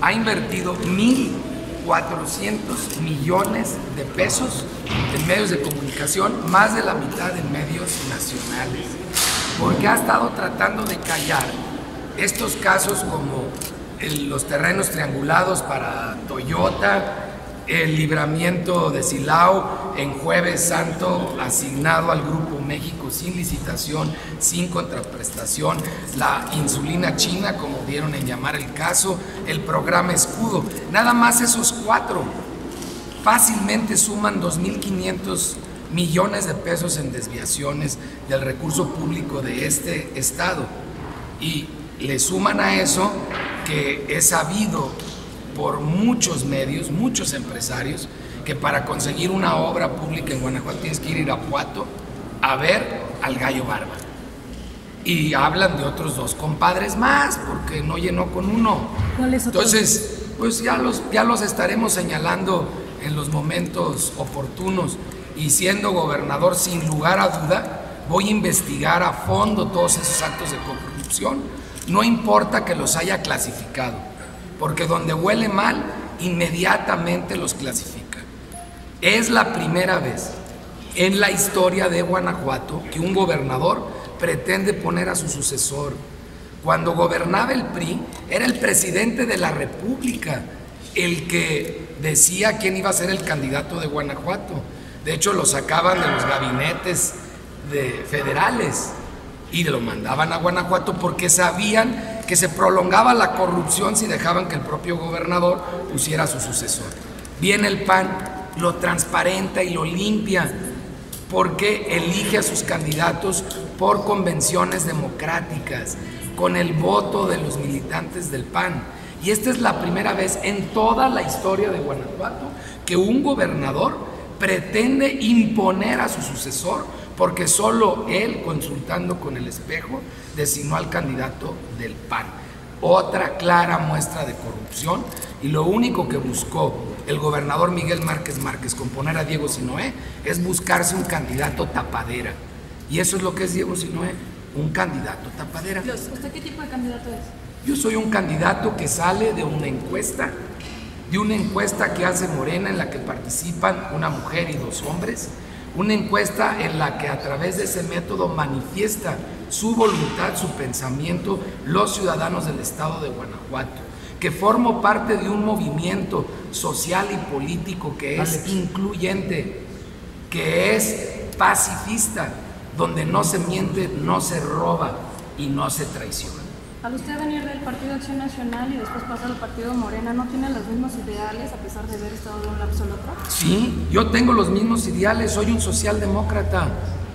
Ha invertido 1.400 millones de pesos en medios de comunicación, más de la mitad en medios nacionales, porque ha estado tratando de callar estos casos como los terrenos triangulados para Toyota, el libramiento de Silao en jueves santo asignado al Grupo México sin licitación, sin contraprestación, la insulina china, como dieron en llamar el caso, el programa escudo, nada más esos cuatro. Fácilmente suman 2.500 millones de pesos en desviaciones del recurso público de este estado. Y le suman a eso que es sabido por muchos medios, muchos empresarios, que para conseguir una obra pública en Guanajuato tienes que ir a Irapuato a ver al gallo barba. Y hablan de otros dos compadres más, porque no llenó con uno. Entonces, pues ya los, ya los estaremos señalando en los momentos oportunos. Y siendo gobernador, sin lugar a duda, voy a investigar a fondo todos esos actos de corrupción. No importa que los haya clasificado porque donde huele mal, inmediatamente los clasifica. Es la primera vez en la historia de Guanajuato que un gobernador pretende poner a su sucesor. Cuando gobernaba el PRI, era el presidente de la República el que decía quién iba a ser el candidato de Guanajuato. De hecho, lo sacaban de los gabinetes de federales y lo mandaban a Guanajuato porque sabían que se prolongaba la corrupción si dejaban que el propio gobernador pusiera a su sucesor. Viene el PAN, lo transparenta y lo limpia porque elige a sus candidatos por convenciones democráticas, con el voto de los militantes del PAN. Y esta es la primera vez en toda la historia de Guanajuato que un gobernador pretende imponer a su sucesor porque solo él, consultando con el espejo, designó al candidato del PAN. Otra clara muestra de corrupción y lo único que buscó el gobernador Miguel Márquez Márquez con poner a Diego Sinoé es buscarse un candidato tapadera. Y eso es lo que es Diego Sinoé, un candidato tapadera. ¿Usted qué tipo de candidato es? Yo soy un candidato que sale de una encuesta, de una encuesta que hace Morena en la que participan una mujer y dos hombres, una encuesta en la que a través de ese método manifiesta su voluntad, su pensamiento, los ciudadanos del estado de Guanajuato, que formo parte de un movimiento social y político que es incluyente, que es pacifista, donde no se miente, no se roba y no se traiciona. Al usted venir del Partido Acción Nacional y después pasar al Partido Morena, ¿no tiene los mismos ideales a pesar de haber estado de un lapso al otro? Sí, yo tengo los mismos ideales, soy un socialdemócrata,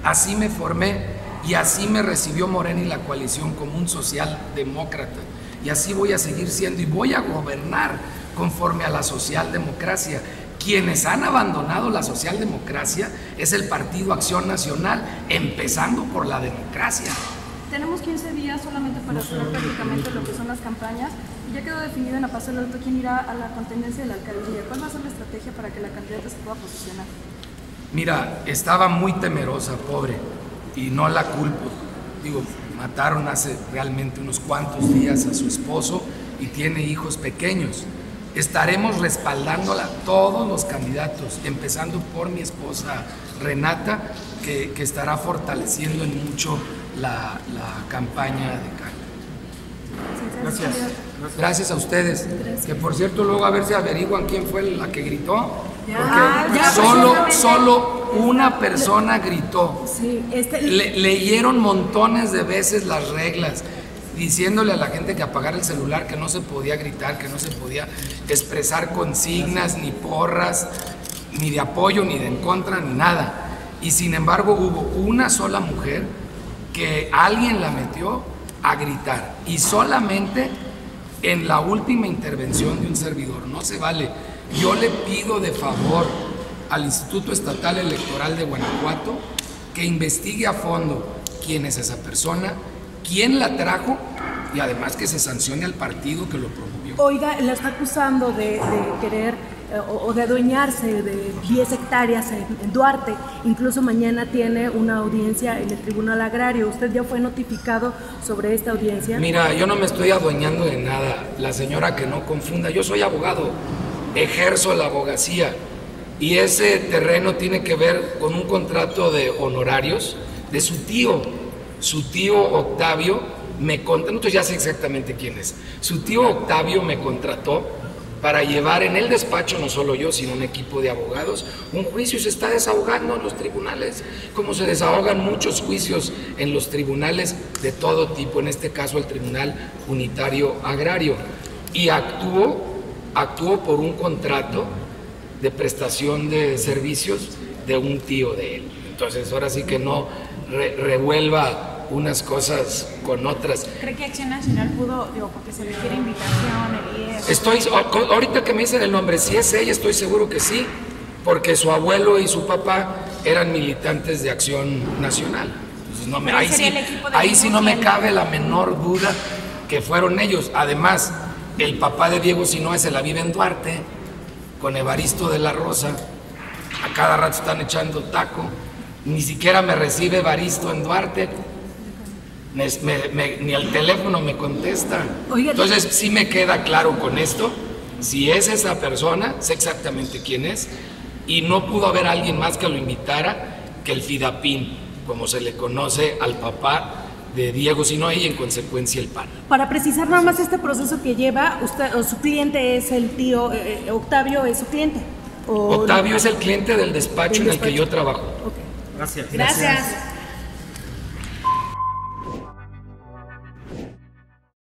así me formé y así me recibió Morena y la coalición como un socialdemócrata. Y así voy a seguir siendo y voy a gobernar conforme a la socialdemocracia. Quienes han abandonado la socialdemocracia es el Partido Acción Nacional, empezando por la democracia. Tenemos 15 días solamente para cerrar prácticamente lo que son las campañas y ya quedó definido en la Paz del quién irá a la contendencia de la alcaldía. ¿Cuál va a ser la estrategia para que la candidata se pueda posicionar? Mira, estaba muy temerosa, pobre, y no la culpo. Digo, mataron hace realmente unos cuantos días a su esposo y tiene hijos pequeños. Estaremos respaldándola todos los candidatos, empezando por mi esposa Renata, que, que estará fortaleciendo en mucho la, la campaña de Carla. Gracias. Gracias a ustedes. Que por cierto, luego a ver si averiguan quién fue la que gritó. Porque ya, solo, precisamente. solo una persona gritó. Sí, este, Le- leyeron montones de veces las reglas, diciéndole a la gente que apagara el celular, que no se podía gritar, que no se podía expresar consignas, ni porras, ni de apoyo, ni de en contra, ni nada. Y sin embargo hubo una sola mujer que alguien la metió a gritar. Y solamente en la última intervención de un servidor. No se vale. Yo le pido de favor al Instituto Estatal Electoral de Guanajuato que investigue a fondo quién es esa persona, quién la trajo y además que se sancione al partido que lo promovió. Oiga, la está acusando de, de querer o, de adueñarse de 10 hectáreas en, Duarte. Incluso mañana tiene una audiencia en el Tribunal Agrario. ¿Usted ya fue notificado sobre esta audiencia? Mira, yo no me estoy adueñando de nada. La señora que no confunda, yo soy abogado, ejerzo la abogacía y ese terreno tiene que ver con un contrato de honorarios de su tío. Su tío Octavio me contrató, ya sé exactamente quién es. Su tío Octavio me contrató para llevar en el despacho, no solo yo, sino un equipo de abogados, un juicio se está desahogando en los tribunales, como se desahogan muchos juicios en los tribunales de todo tipo, en este caso el Tribunal Unitario Agrario. Y actuó, actuó por un contrato de prestación de servicios de un tío de él. Entonces ahora sí que no revuelva unas cosas con otras. ¿Cree que Acción Nacional pudo, digo, porque se refiere invitación, el Estoy, ahorita que me dicen el nombre, si es ella, estoy seguro que sí, porque su abuelo y su papá eran militantes de Acción Nacional. no me, ahí sí, ahí sí no me cabe la menor duda que fueron ellos. Además, el papá de Diego Sinoe se la vive en Duarte, con Evaristo de la Rosa. A cada rato están echando taco. Ni siquiera me recibe Evaristo en Duarte ni al teléfono me contesta. Entonces sí me queda claro con esto, si es esa persona, sé exactamente quién es, y no pudo haber alguien más que lo invitara que el Fidapín, como se le conoce al papá de Diego Sinoe y en consecuencia el PAN. Para precisar nada más este proceso que lleva, usted, o su cliente es el tío, eh, eh, Octavio es su cliente. Octavio es el cliente del despacho en el que yo trabajo. Gracias. Gracias.